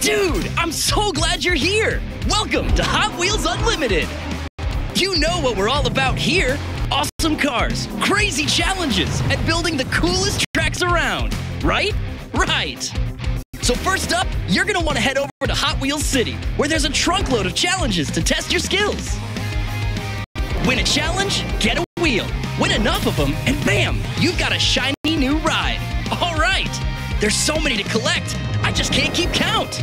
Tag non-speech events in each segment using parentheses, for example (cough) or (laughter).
Dude, I'm so glad you're here! Welcome to Hot Wheels Unlimited! You know what we're all about here awesome cars, crazy challenges, and building the coolest tracks around, right? Right! So, first up, you're gonna wanna head over to Hot Wheels City, where there's a trunkload of challenges to test your skills. Win a challenge, get a wheel. Win enough of them, and bam, you've got a shiny new ride. All right, there's so many to collect, I just can't keep count.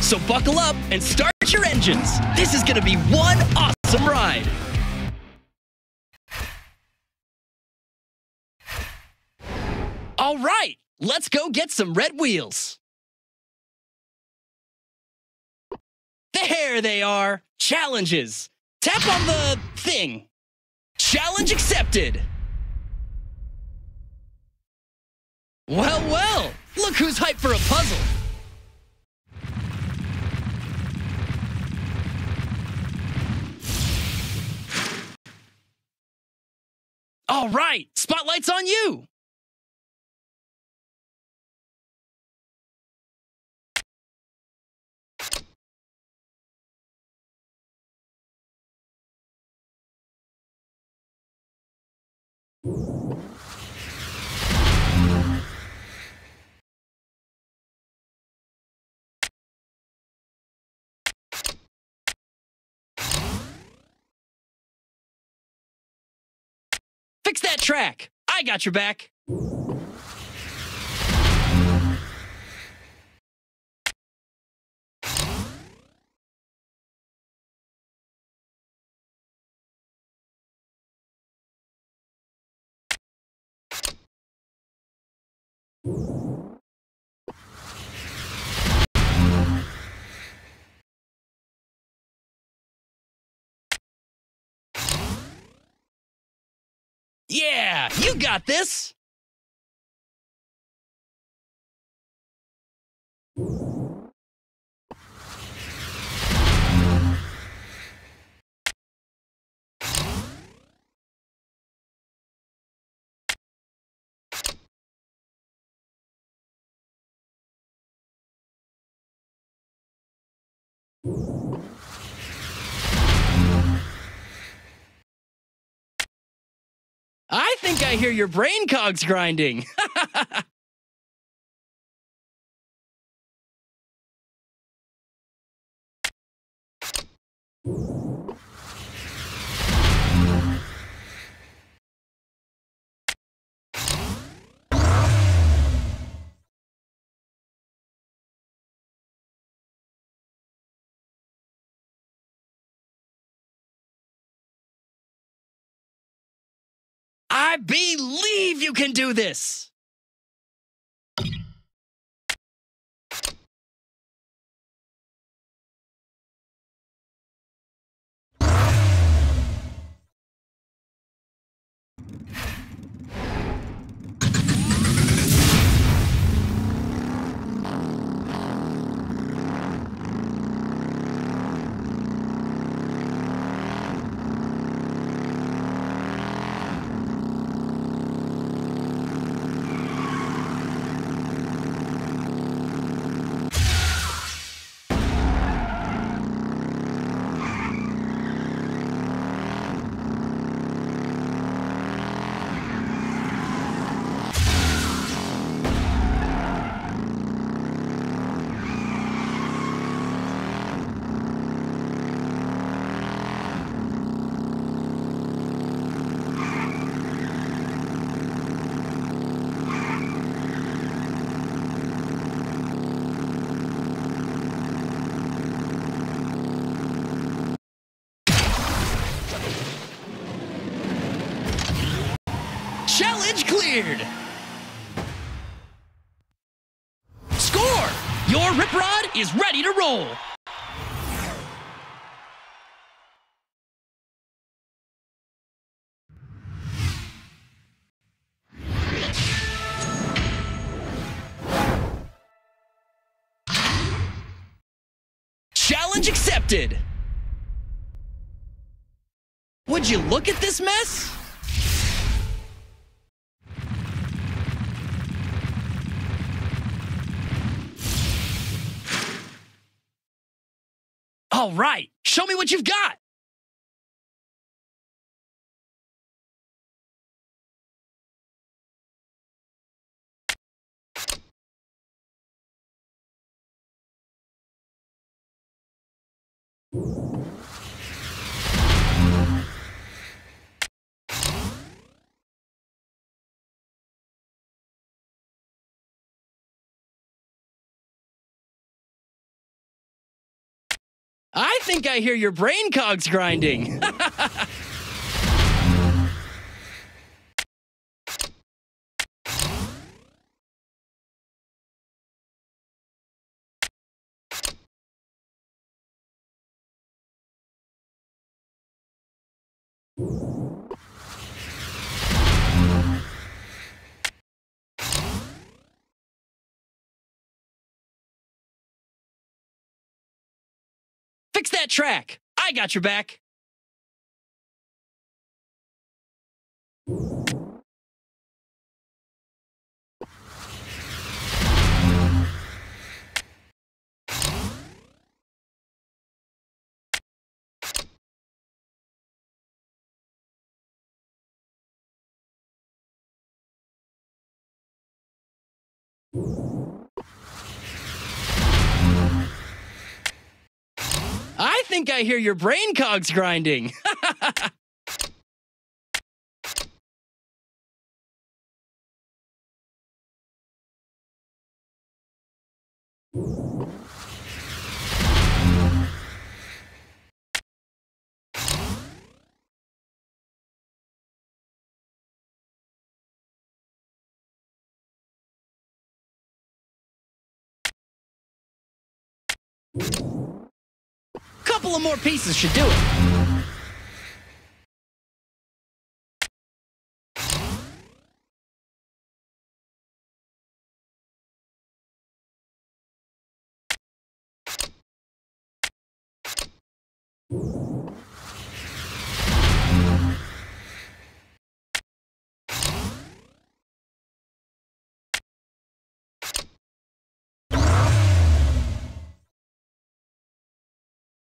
So buckle up and start your engines. This is gonna be one awesome ride. All right, let's go get some red wheels. There they are. Challenges. Tap on the thing. Challenge accepted. Well, well, look who's hyped for a puzzle. All right, spotlight's on you. Fix that track. I got your back. Yeah, you got this. I think I hear your brain cogs grinding. (laughs) I believe you can do this. Weird. Score! Your Rip Rod is ready to roll. Challenge accepted! Would you look at this mess? All right, show me what you've got! I think I hear your brain cogs grinding. (laughs) (laughs) Fix that track. I got your back. I think I hear your brain cogs grinding. (laughs) (laughs) Couple of more pieces should do it.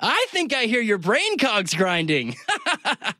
I think I hear your brain cogs grinding. (laughs)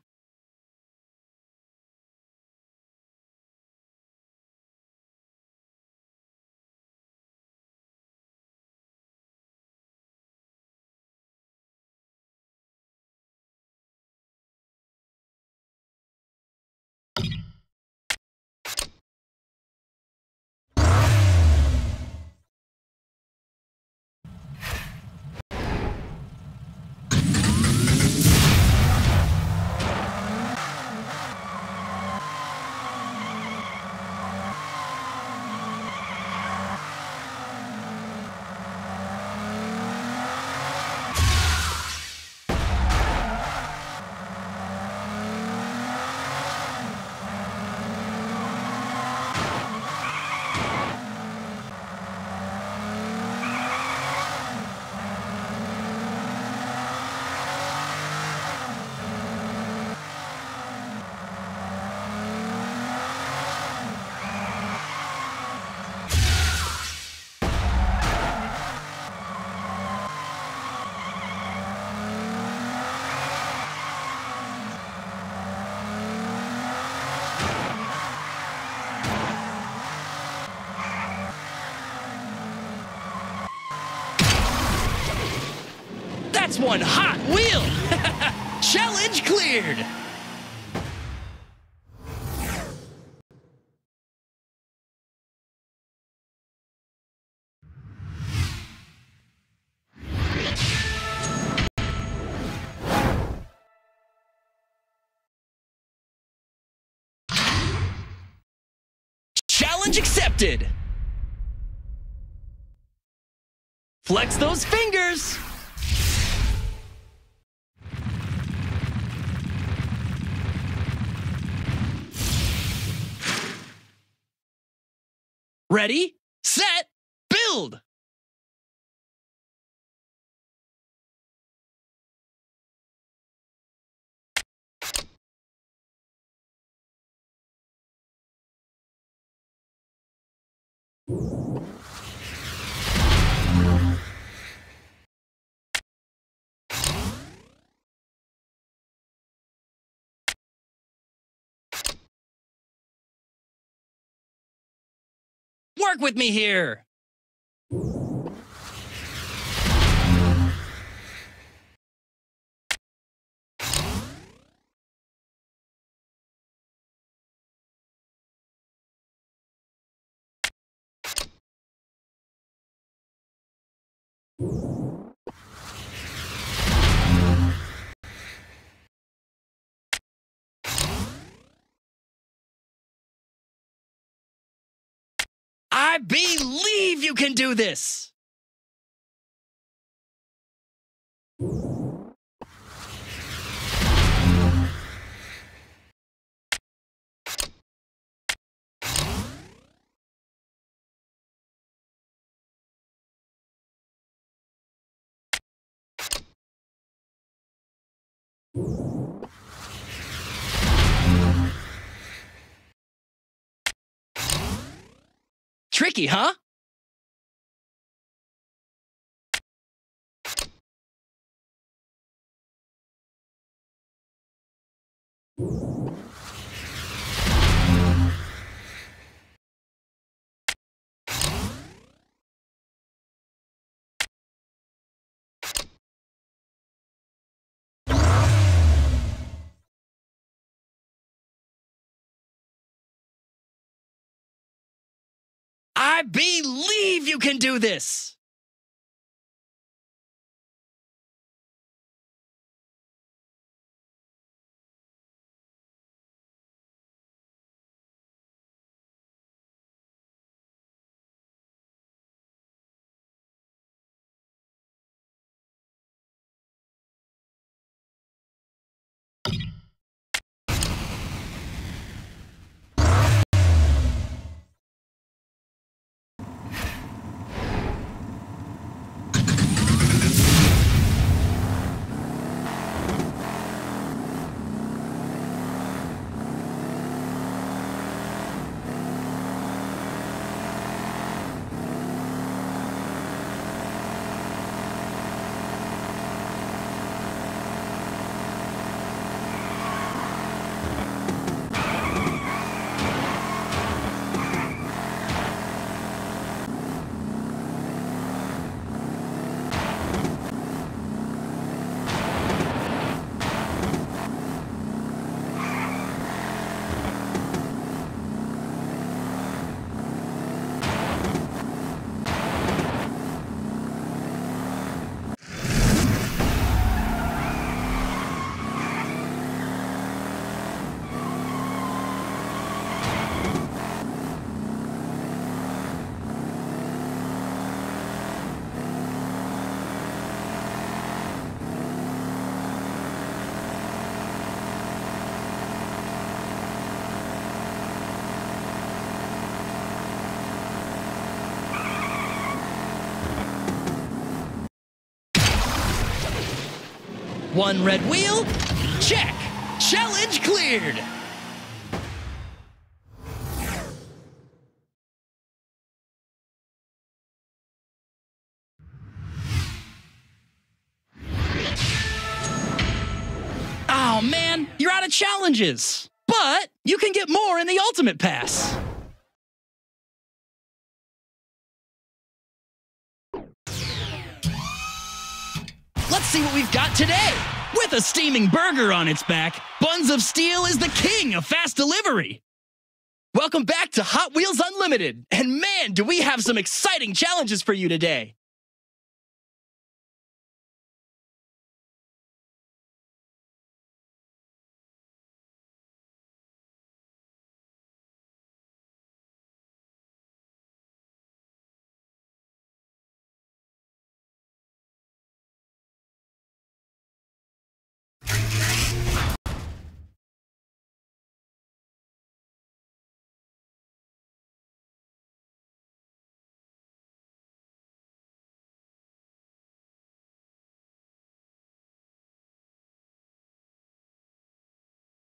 One hot wheel! (laughs) Challenge cleared! Challenge accepted! Flex those fingers! Ready, set, build! Work with me here! I believe you can do this! Tricky, huh? I believe you can do this! One red wheel? Check! Challenge cleared! Oh man, you're out of challenges! But you can get more in the Ultimate Pass! See what we've got today! With a steaming burger on its back, Buns of Steel is the king of fast delivery! Welcome back to Hot Wheels Unlimited! And man, do we have some exciting challenges for you today!